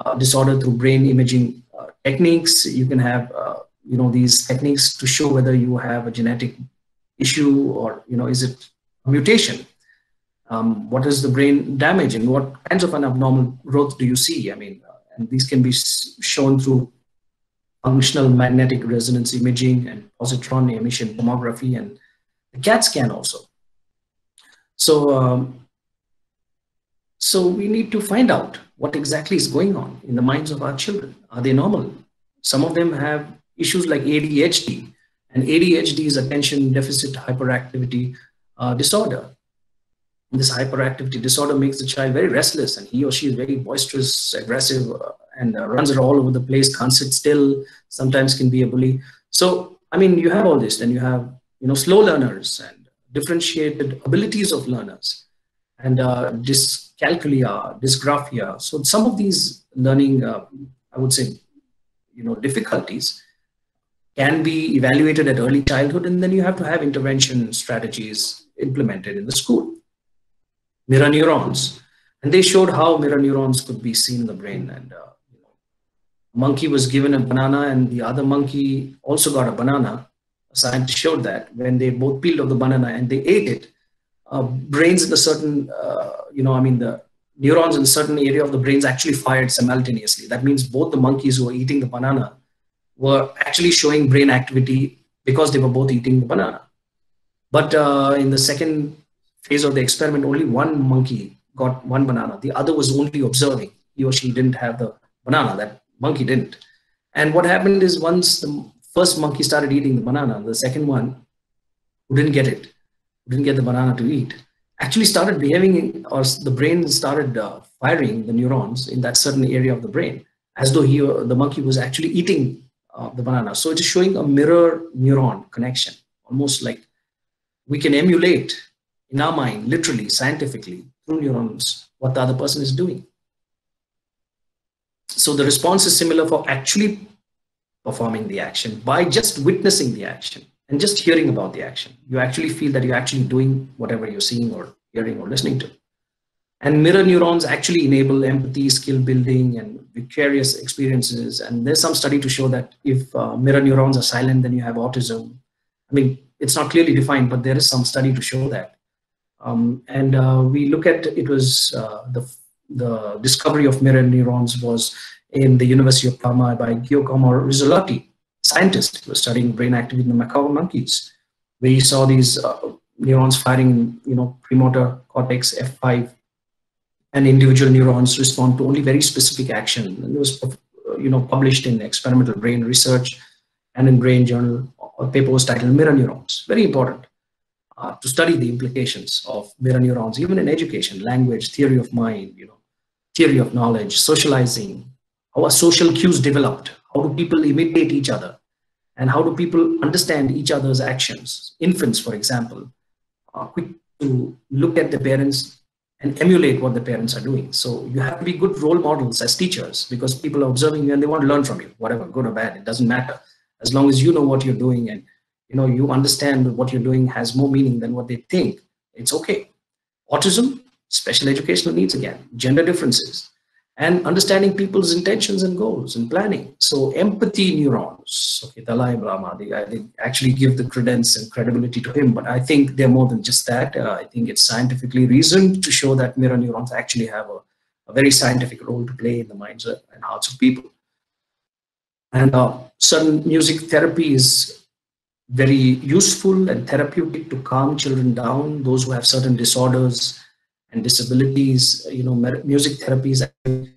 uh, disorder through brain imaging uh, techniques. You can have uh, you know these techniques to show whether you have a genetic issue or you know is it a mutation um, what is the brain damage and what kinds of an abnormal growth do you see i mean uh, and these can be shown through functional magnetic resonance imaging and positron emission tomography and the cat scan also so um, so we need to find out what exactly is going on in the minds of our children are they normal some of them have issues like ADHD. And ADHD is attention deficit hyperactivity uh, disorder. This hyperactivity disorder makes the child very restless and he or she is very boisterous, aggressive, uh, and uh, runs all over the place, can't sit still, sometimes can be a bully. So, I mean, you have all this, then you have, you know, slow learners and differentiated abilities of learners and uh, dyscalculia, dysgraphia. So some of these learning, uh, I would say, you know, difficulties can be evaluated at early childhood, and then you have to have intervention strategies implemented in the school. Mirror neurons, and they showed how mirror neurons could be seen in the brain. And uh, monkey was given a banana, and the other monkey also got a banana. A scientist showed that when they both peeled off the banana and they ate it, uh, brains in a certain, uh, you know, I mean, the neurons in a certain area of the brains actually fired simultaneously. That means both the monkeys who were eating the banana were actually showing brain activity because they were both eating the banana. But uh, in the second phase of the experiment, only one monkey got one banana. The other was only observing. He or she didn't have the banana. That monkey didn't. And what happened is once the first monkey started eating the banana, the second one, who didn't get it, who didn't get the banana to eat, actually started behaving, or the brain started uh, firing the neurons in that certain area of the brain, as though he, the monkey was actually eating uh, the banana. So it is showing a mirror neuron connection, almost like we can emulate in our mind, literally, scientifically, through neurons, what the other person is doing. So the response is similar for actually performing the action by just witnessing the action and just hearing about the action. You actually feel that you're actually doing whatever you're seeing or hearing or listening to. And mirror neurons actually enable empathy, skill building, and vicarious experiences. And there's some study to show that if uh, mirror neurons are silent, then you have autism. I mean, it's not clearly defined, but there is some study to show that. Um, and uh, we look at it was uh, the the discovery of mirror neurons was in the University of Parma by Giacomo Rizzolatti, scientist who was studying brain activity in the macaque monkeys, We saw these uh, neurons firing, you know, premotor cortex F5, and individual neurons respond to only very specific action. And it was, you know, published in experimental brain research and in brain journal. A paper was titled Mirror Neurons. Very important uh, to study the implications of mirror neurons, even in education, language, theory of mind, you know, theory of knowledge, socializing, how are social cues developed, how do people imitate each other, and how do people understand each other's actions. Infants, for example, are quick to look at the parents and emulate what the parents are doing. So you have to be good role models as teachers because people are observing you and they want to learn from you, whatever, good or bad, it doesn't matter. As long as you know what you're doing and you know you understand what you're doing has more meaning than what they think, it's okay. Autism, special educational needs again, gender differences, and understanding people's intentions and goals and planning. So empathy neurons, okay, Dalai Lama, they, they actually give the credence and credibility to him, but I think they're more than just that. Uh, I think it's scientifically reasoned to show that mirror neurons actually have a, a very scientific role to play in the minds and hearts of people. And uh, certain music therapy is very useful and therapeutic to calm children down, those who have certain disorders and disabilities, you know, music therapies to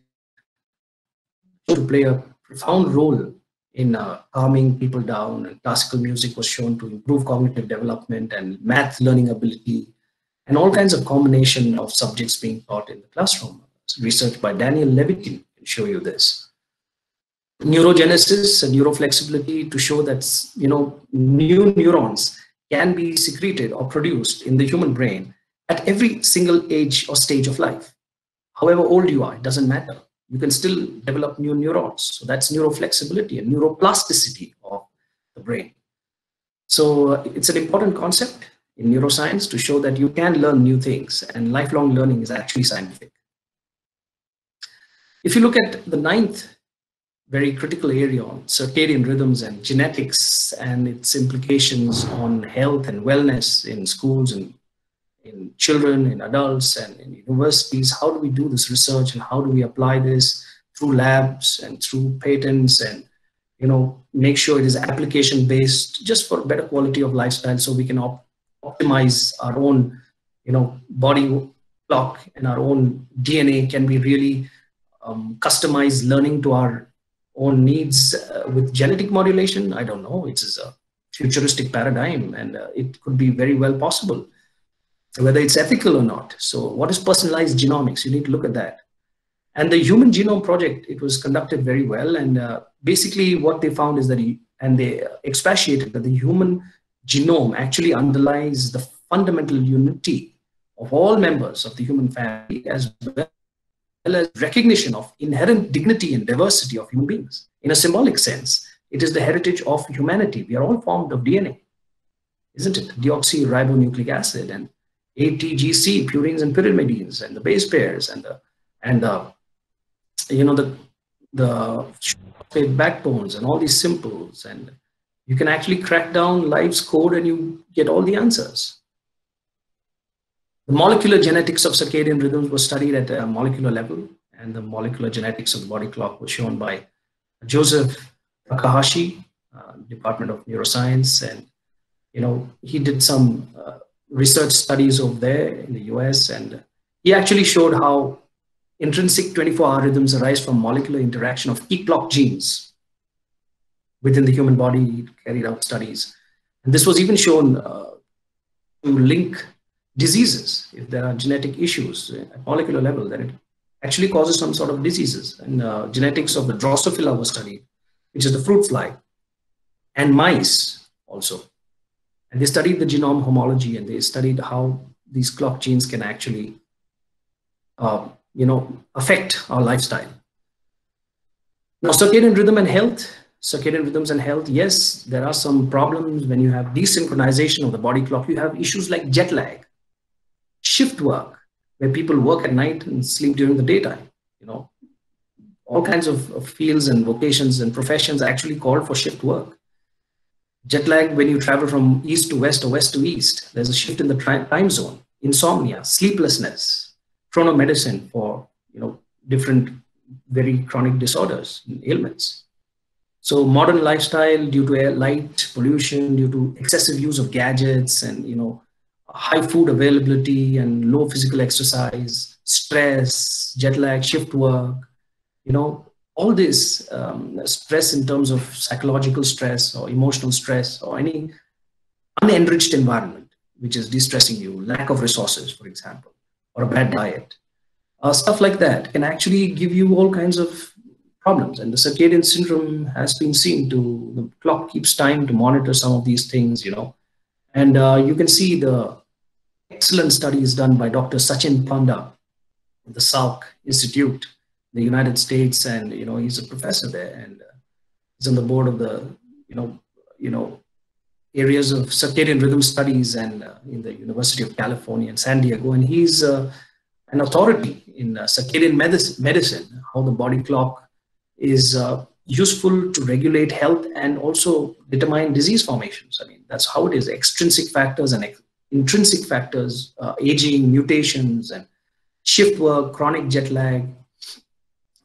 play a profound role in uh, calming people down and classical music was shown to improve cognitive development and math learning ability and all kinds of combination of subjects being taught in the classroom. Research by Daniel Levitin can show you this. Neurogenesis and neuroflexibility to show that you know new neurons can be secreted or produced in the human brain at every single age or stage of life. However old you are, it doesn't matter. You can still develop new neurons. So that's neuroflexibility and neuroplasticity of the brain. So uh, it's an important concept in neuroscience to show that you can learn new things and lifelong learning is actually scientific. If you look at the ninth very critical area on circadian rhythms and genetics and its implications on health and wellness in schools and in children, in adults, and in universities. How do we do this research, and how do we apply this through labs and through patents, and you know, make sure it is application based, just for better quality of lifestyle, so we can op optimize our own, you know, body clock and our own DNA. Can we really um, customize learning to our own needs uh, with genetic modulation? I don't know. It is a futuristic paradigm, and uh, it could be very well possible whether it's ethical or not. So what is personalized genomics? You need to look at that. And the Human Genome Project, it was conducted very well. And uh, basically what they found is that, he, and they expatiated that the human genome actually underlies the fundamental unity of all members of the human family as well as recognition of inherent dignity and diversity of human beings. In a symbolic sense, it is the heritage of humanity. We are all formed of DNA, isn't it? Deoxyribonucleic acid. And ATGC, purines and pyrimidines, and the base pairs, and the and the you know the the backbones and all these symbols, and you can actually crack down life's code and you get all the answers. The molecular genetics of circadian rhythms was studied at a molecular level, and the molecular genetics of the body clock was shown by Joseph Takahashi, uh, Department of Neuroscience, and you know he did some uh, research studies over there in the US, and he actually showed how intrinsic 24-hour rhythms arise from molecular interaction of key clock genes within the human body. He carried out studies, and this was even shown uh, to link diseases if there are genetic issues at molecular level then it actually causes some sort of diseases. And uh, genetics of the Drosophila was studied, which is the fruit fly, and mice also. And they studied the genome homology and they studied how these clock genes can actually, uh, you know, affect our lifestyle. Now, circadian rhythm and health, circadian rhythms and health, yes, there are some problems when you have desynchronization of the body clock. You have issues like jet lag, shift work, where people work at night and sleep during the daytime. You know, all kinds of, fields and vocations and professions actually call for shift work. Jet lag when you travel from east to west or west to east, there's a shift in the time zone. Insomnia, sleeplessness, chronomedicine for you know different very chronic disorders, and ailments. So modern lifestyle due to air, light pollution, due to excessive use of gadgets and you know high food availability and low physical exercise, stress, jet lag, shift work, you know, all this um, stress in terms of psychological stress or emotional stress or any unenriched environment, which is distressing you, lack of resources, for example, or a bad diet, uh, stuff like that can actually give you all kinds of problems. And the circadian syndrome has been seen to, the clock keeps time to monitor some of these things, you know. And uh, you can see the excellent studies done by Dr. Sachin Panda, the Salk Institute, the United States, and you know he's a professor there, and uh, he's on the board of the you know you know areas of circadian rhythm studies and uh, in the University of California in San Diego, and he's uh, an authority in uh, circadian medicine, medicine, how the body clock is uh, useful to regulate health and also determine disease formations. I mean, that's how it is. Extrinsic factors and ex intrinsic factors, uh, aging, mutations, and shift work, chronic jet lag.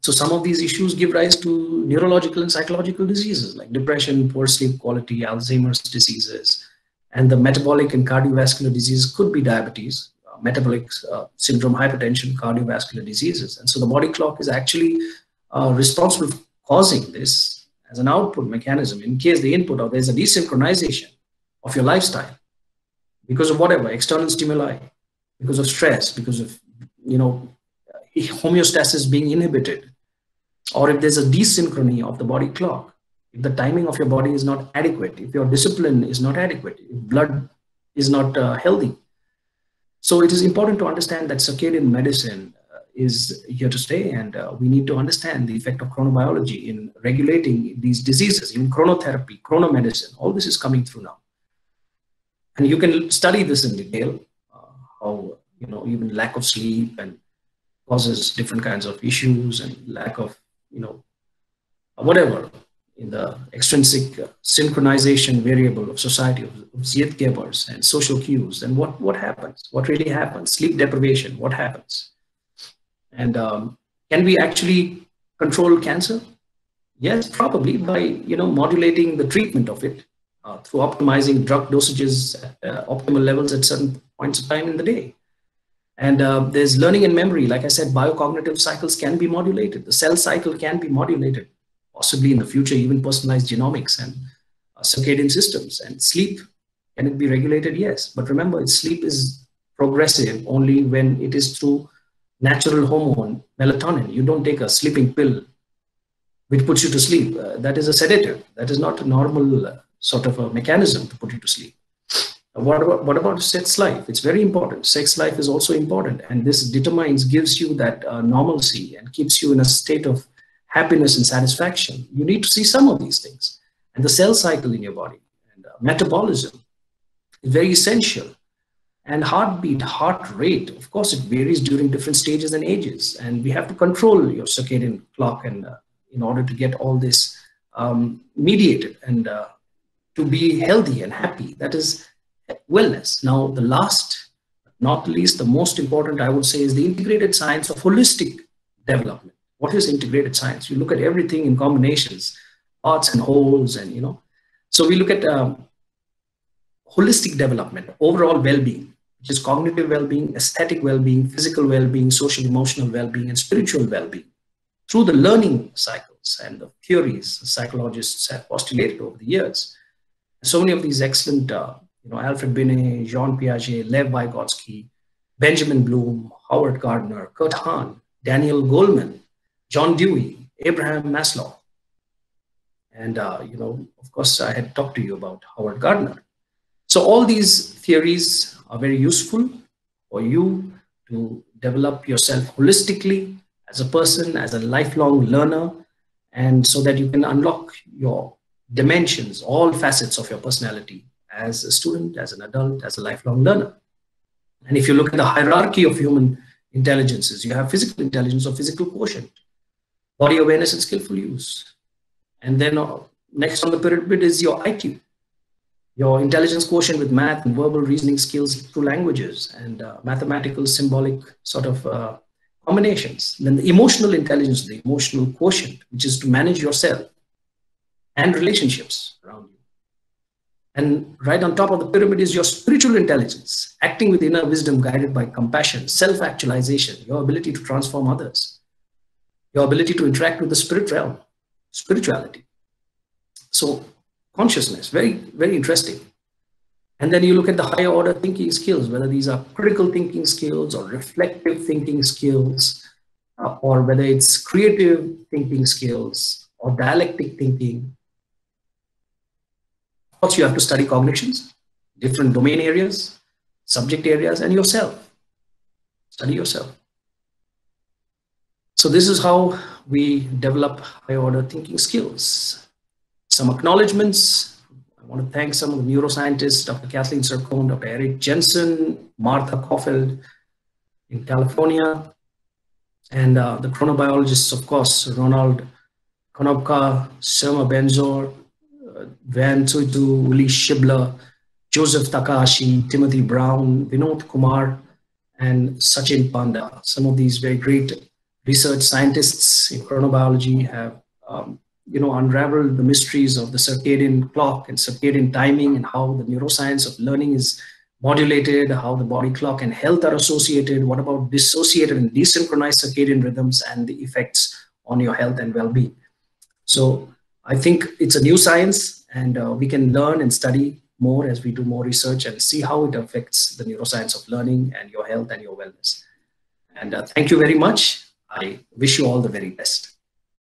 So some of these issues give rise to neurological and psychological diseases like depression, poor sleep quality, Alzheimer's diseases, and the metabolic and cardiovascular diseases could be diabetes, uh, metabolic uh, syndrome, hypertension, cardiovascular diseases. And so the body clock is actually uh, responsible for causing this as an output mechanism in case the input or there's a desynchronization of your lifestyle because of whatever external stimuli, because of stress, because of you know homeostasis being inhibited, or if there's a desynchrony of the body clock, if the timing of your body is not adequate, if your discipline is not adequate, if blood is not uh, healthy. So it is important to understand that circadian medicine uh, is here to stay, and uh, we need to understand the effect of chronobiology in regulating these diseases, in chronotherapy, chronomedicine. All this is coming through now and you can study this in detail uh, how you know even lack of sleep and causes different kinds of issues and lack of you know whatever in the extrinsic uh, synchronization variable of society of, of Zeitgebers and social cues and what what happens what really happens sleep deprivation what happens. And um, can we actually control cancer? Yes probably by you know modulating the treatment of it uh, through optimizing drug dosages at uh, optimal levels at certain points of time in the day. And uh, there's learning and memory. Like I said, biocognitive cycles can be modulated. The cell cycle can be modulated, possibly in the future, even personalized genomics and circadian systems. And sleep, can it be regulated? Yes. But remember, sleep is progressive only when it is through natural hormone, melatonin. You don't take a sleeping pill which puts you to sleep. Uh, that is a sedative. That is not a normal uh, sort of a mechanism to put you to sleep. What about, what about sex life? It's very important. Sex life is also important. And this determines, gives you that uh, normalcy and keeps you in a state of happiness and satisfaction. You need to see some of these things. And the cell cycle in your body and uh, metabolism is very essential. And heartbeat, heart rate, of course, it varies during different stages and ages. And we have to control your circadian clock and uh, in order to get all this um, mediated and uh, to be healthy and happy. That is wellness. Now, the last, not least, the most important, I would say, is the integrated science of holistic development. What is integrated science? You look at everything in combinations, parts and wholes, and you know. So we look at um, holistic development, overall well-being, which is cognitive well-being, aesthetic well-being, physical well-being, social emotional well-being, and spiritual well-being through the learning cycles and the theories psychologists have postulated over the years so many of these excellent, uh, you know, Alfred Binet, Jean Piaget, Lev Vygotsky, Benjamin Bloom, Howard Gardner, Kurt Hahn, Daniel Goleman, John Dewey, Abraham Maslow. And, uh, you know, of course, I had talked to you about Howard Gardner. So all these theories are very useful for you to develop yourself holistically as a person, as a lifelong learner, and so that you can unlock your dimensions, all facets of your personality as a student, as an adult, as a lifelong learner. And if you look at the hierarchy of human intelligences, you have physical intelligence or physical quotient, body awareness and skillful use. And then uh, next on the pyramid is your IQ. your intelligence quotient with math and verbal reasoning skills through languages and uh, mathematical symbolic sort of uh, combinations. Then the emotional intelligence, the emotional quotient, which is to manage yourself and relationships around you. And right on top of the pyramid is your spiritual intelligence, acting with inner wisdom guided by compassion, self actualization, your ability to transform others, your ability to interact with the spirit realm, spirituality. So, consciousness, very, very interesting. And then you look at the higher order thinking skills, whether these are critical thinking skills or reflective thinking skills, uh, or whether it's creative thinking skills or dialectic thinking course, you have to study cognitions, different domain areas, subject areas, and yourself. Study yourself. So this is how we develop high order thinking skills. Some acknowledgements. I want to thank some of the neuroscientists, Dr. Kathleen Cercone, Dr. Eric Jensen, Martha Kaufeldt in California, and uh, the chronobiologists, of course, Ronald Konopka, Seymour Benzer, Van Tsuitu, Ueli Schibler, Joseph Takahashi, Timothy Brown, Vinod Kumar, and Satchin Panda. Some of these very great research scientists in chronobiology have um, you know, unraveled the mysteries of the circadian clock and circadian timing and how the neuroscience of learning is modulated, how the body clock and health are associated, what about dissociated and desynchronized circadian rhythms and the effects on your health and well-being. So I think it's a new science and uh, we can learn and study more as we do more research and see how it affects the neuroscience of learning and your health and your wellness. And uh, thank you very much. I wish you all the very best.